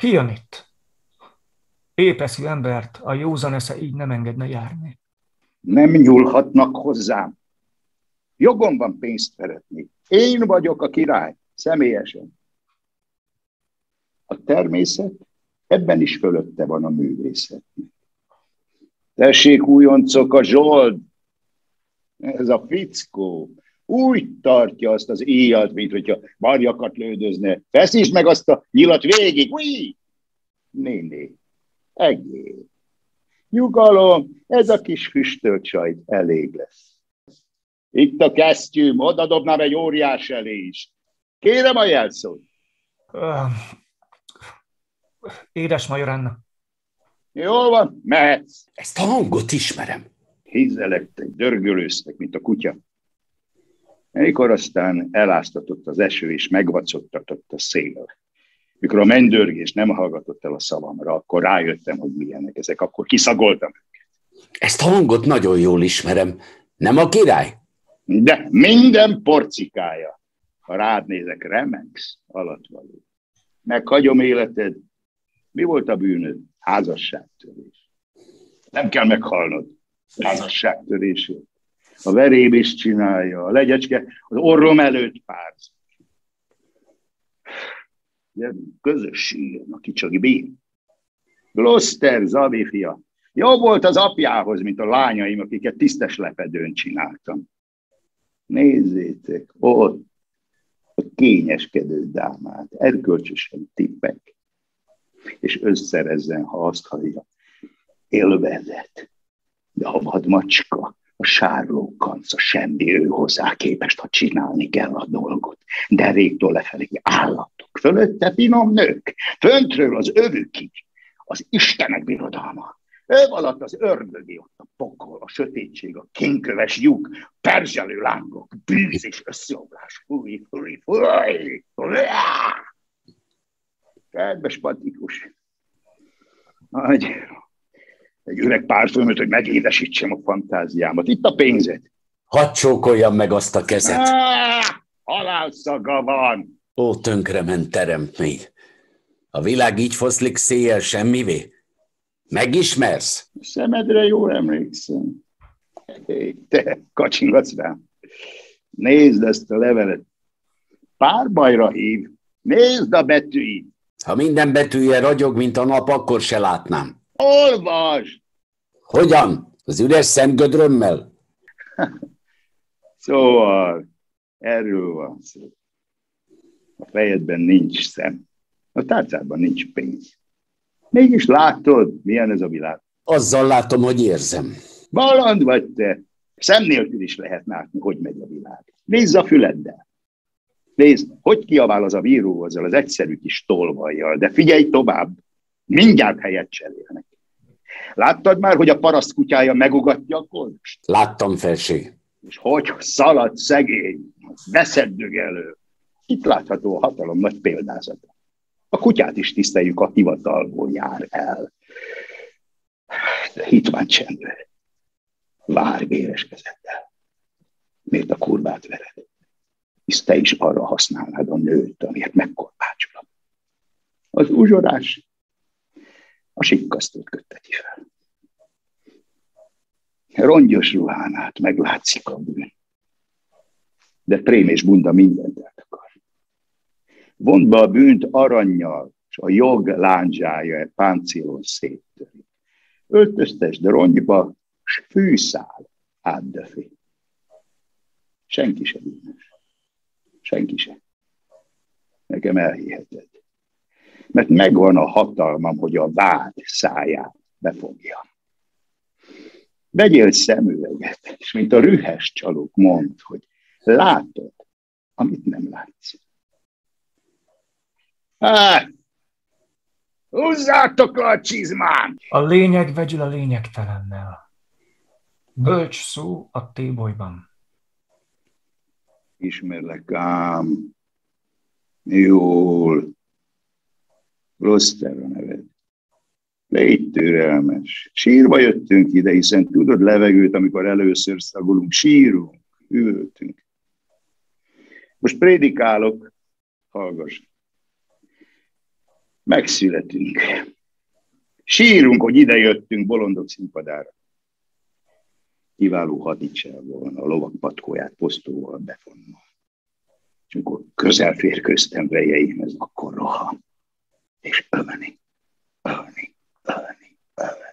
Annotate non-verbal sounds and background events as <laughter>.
Ki jön itt? Épeszű embert a józan esze így nem engedne járni. Nem nyúlhatnak hozzám. Jogom van pénzt szeretni. Én vagyok a király, személyesen. A természet ebben is fölötte van a művészetnek. Tessék, újoncok, a zsold! Ez a fickó úgy tartja azt az éjjelt, mint hogyha marjakat lődözne. Feszítsd meg azt a nyilat végig! Ui! Néni, egész. Nyugalom, ez a kis füstölt csaj elég lesz. Itt a kesztyűm, oda dobnám egy óriás elé is. Kérem a jelszót. Édes Major Jól van, mehetsz. Ezt a hangot ismerem. Hízelektek, dörgölőztek, mint a kutya. Mikor aztán eláztatott az eső, és megvacogtatott a szél. Mikor a mennydörgés nem hallgatott el a szavamra, akkor rájöttem, hogy milyenek ezek, akkor kiszagoltam őket. Ezt a hangot nagyon jól ismerem. Nem a király? De minden porcikája. Ha rád nézek, remegsz alattvaló. Meghagyom életed. Mi volt a bűnöd? Házasságtörés. Nem kell meghalnod. Házasságtörésért. A veréb is csinálja, a legyecske az orrom előtt párz. Közös sír, aki csak bír. Gloucester, Zavi fia. Jobb volt az apjához, mint a lányaim, akiket tisztes lepedőn csináltam. Nézzétek, ott a kényeskedő dámát, erkölcsösen tippek, és összerezzen, ha azt hallja, élvezet. De a vadmacska, a sárló kanca, semmi ő hozzá képest, ha csinálni kell a dolgot. De régtől lefelé állatok, fölötte finom nők, föntről az övükig, az Istenek birodalma. Ő alatt az ördögi, ott a pokol, a sötétség, a kénköves lyuk, perzselő lángok, bűz és összeomlás. Fúj, fúj, fúj, fúj. Kedves patikus, egy, egy üreg párfölmöt, hogy megédesítsem a fantáziámat. Itt a pénzed. Hadd csókoljam meg azt a kezet. halálszaga van. Ó, tönkrement teremtmény. A világ így foszlik széjjel semmivé? Megismersz? Szemedre jól emlékszem. Te kacsingatsz rám. Nézd ezt a levelet. Pár bajra hív. Nézd a betűit. Ha minden betűje ragyog, mint a nap, akkor se látnám. Olvasd! Hogyan? Az üres szemgödrömmel? <laughs> szóval, erről van szó. A fejedben nincs szem. A tárcádban nincs pénz. Mégis látod, milyen ez a világ. Azzal látom, hogy érzem. Baland vagy te. Szem nélkül is lehet látni, hogy megy a világ. Nézz a füleddel. Nézd, hogy kiabál az a bíró azzal az egyszerű kis tolvajjal, de figyelj tovább, mindjárt helyet cserélnek. Láttad már, hogy a paraszt kutyája megugatja a kolcst? Láttam, felség. És hogy szalad szegény, veszeddög elő. Itt látható a hatalom nagy példázata. A kutyát is tiszteljük, a hivatalból jár el. De itt van csendben. Várj véres kezeddel. Miért a kurvát vered? Hisz te is arra használnád a nőt, amiért megkorbácsolom. Az uzsorás a sikkasztót kötteti fel. Rongyos ruhán át meglátszik a bűn. De prém és bunda mindent eltakar. Vond be a bűnt aranyjal, és a jog lándzsája egy páncélon széttöri. Öltöztesd rongyba, s fűszál átdöfi. Senki sem bűnös. Senki sem. Nekem elhiheted. Mert megvan a hatalmam, hogy a vád száját befogja. Vegyél szemüveget, és mint a rühes csalók mond, hogy látod, amit nem látsz. Hát, húzzátok a csizmán! A lényeg vegyül a lényegtelennel. Bölcs szó a tébolyban. Ismerlek ám. Jól. Rossz a neved. Légy türelmes. Sírva jöttünk ide, hiszen tudod levegőt, amikor először szagolunk. Sírunk, üvöltünk. Most prédikálok, hallgass. megszületünk. Sírunk, hogy ide jöttünk bolondok színpadára. Kiváló hadicsel volna, a lovak patkóját posztóval befonva. És amikor közel férköztem vejeim, ez akkor roham, is Ernie, Ernie, Ernie, Ernie.